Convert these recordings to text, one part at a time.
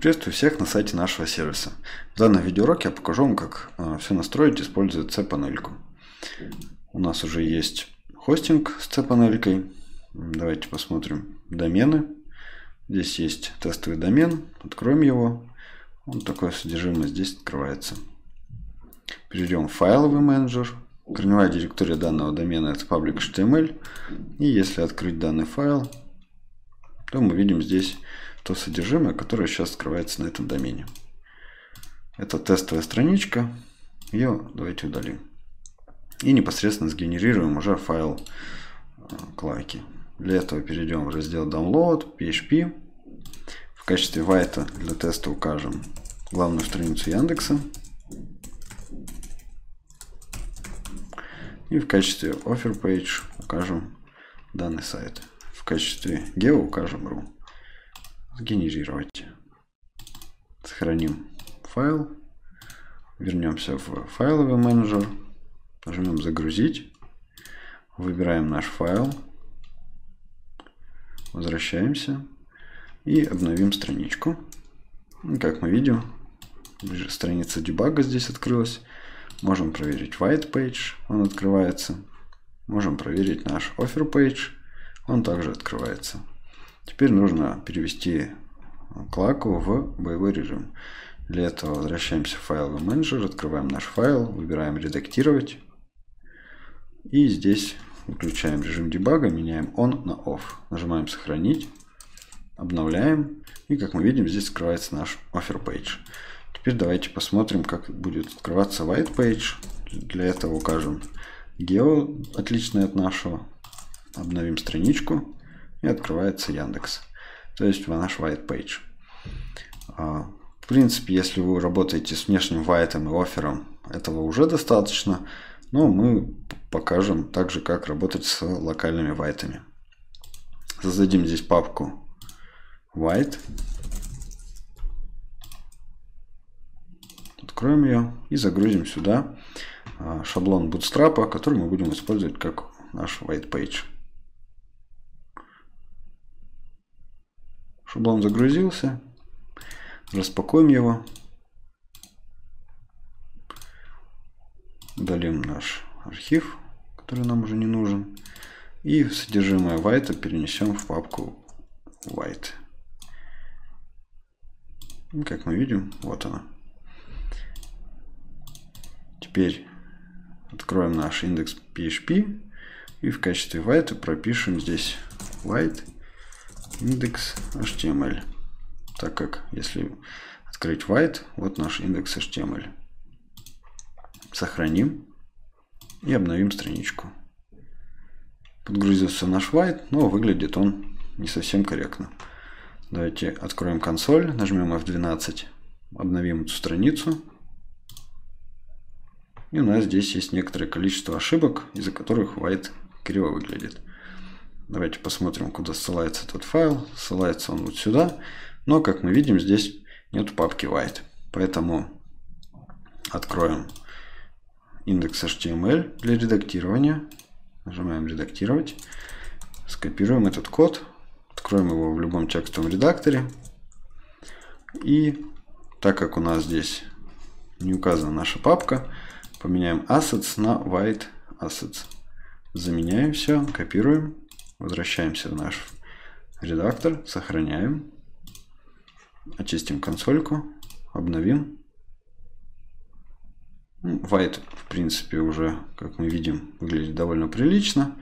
Приветствую всех на сайте нашего сервиса. В данном видеоуроке я покажу вам, как э, все настроить, используя C-панельку. У нас уже есть хостинг с C-панелькой. Давайте посмотрим домены. Здесь есть тестовый домен. Откроем его. Вот такое содержимое здесь открывается. Перейдем в файловый менеджер. Корневая директория данного домена это public.html. И если открыть данный файл, то мы видим здесь то содержимое, которое сейчас скрывается на этом домене. Это тестовая страничка. Ее давайте удалим. И непосредственно сгенерируем уже файл э, клаки. Для этого перейдем в раздел Download, PHP. В качестве вайта для теста укажем главную страницу Яндекса. И в качестве Offer Page укажем данный сайт. В качестве Geo укажем RU сгенерировать. Сохраним файл. Вернемся в файловый менеджер. Нажмем загрузить. Выбираем наш файл. Возвращаемся. И обновим страничку. Как мы видим, страница дебага здесь открылась. Можем проверить white page, он открывается. Можем проверить наш offer page, он также открывается. Теперь нужно перевести клаку в боевой режим. Для этого возвращаемся в файловый менеджер, открываем наш файл, выбираем редактировать. И здесь выключаем режим дебага, меняем on на off. Нажимаем сохранить, обновляем. И как мы видим, здесь открывается наш offer page. Теперь давайте посмотрим, как будет открываться white page. Для этого укажем geo, отличное от нашего. Обновим страничку и открывается Яндекс. То есть наш white page. А, в принципе, если вы работаете с внешним white и оффером, этого уже достаточно. Но мы покажем также, как работать с локальными white. Создадим здесь папку white. Откроем ее и загрузим сюда а, шаблон Bootstrap, который мы будем использовать как наш white page. Шаблон загрузился. Распакуем его. Удалим наш архив, который нам уже не нужен. И содержимое white перенесем в папку white. И как мы видим, вот она. Теперь откроем наш индекс PHP и в качестве white пропишем здесь white индекс HTML. Так как если открыть white, вот наш индекс HTML. Сохраним и обновим страничку. Подгрузился наш white, но выглядит он не совсем корректно. Давайте откроем консоль, нажмем F12, обновим эту страницу. И у нас здесь есть некоторое количество ошибок, из-за которых white криво выглядит. Давайте посмотрим, куда ссылается этот файл. Ссылается он вот сюда. Но, как мы видим, здесь нет папки white. Поэтому откроем индекс HTML для редактирования. Нажимаем редактировать. Скопируем этот код. Откроем его в любом текстовом редакторе. И так как у нас здесь не указана наша папка, поменяем assets на white assets. Заменяем все, копируем Возвращаемся в наш редактор, сохраняем, очистим консольку, обновим. Ну, white, в принципе, уже, как мы видим, выглядит довольно прилично.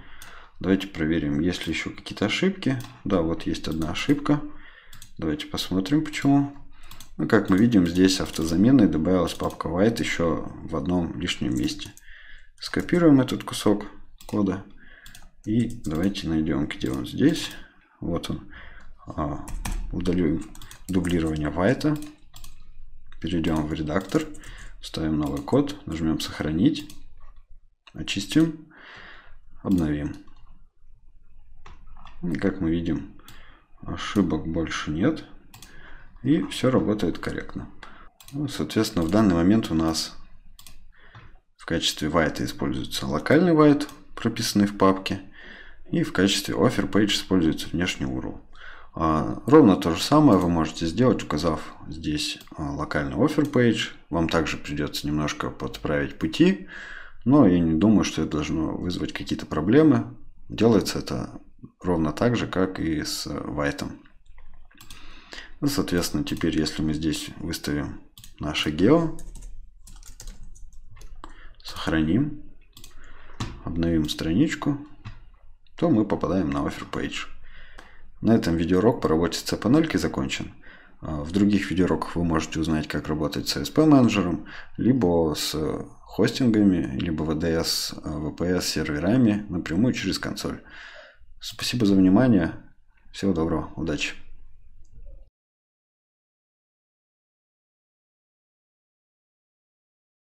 Давайте проверим, есть ли еще какие-то ошибки. Да, вот есть одна ошибка. Давайте посмотрим, почему. Ну, как мы видим, здесь автозаменой добавилась папка white еще в одном лишнем месте. Скопируем этот кусок кода и давайте найдем, где он здесь. Вот он. А, удалю дублирование white. Перейдем в редактор. Ставим новый код. Нажмем сохранить. Очистим. Обновим. Как мы видим, ошибок больше нет. И все работает корректно. Ну, соответственно, в данный момент у нас в качестве white используется локальный white, прописанный в папке. И в качестве offer page используется внешний URL. А, ровно то же самое вы можете сделать, указав здесь а, локальный offer page. Вам также придется немножко подправить пути, но я не думаю, что это должно вызвать какие-то проблемы. Делается это ровно так же, как и с white. Ну, соответственно, теперь, если мы здесь выставим наше гео, сохраним, обновим страничку, то мы попадаем на page. На этом видеоурок по работе с CP0 закончен. А, в других видеоуроках вы можете узнать, как работать с ASP менеджером, либо с хостингами, либо VDS, VPS серверами напрямую через консоль. Спасибо за внимание. Всего доброго. Удачи.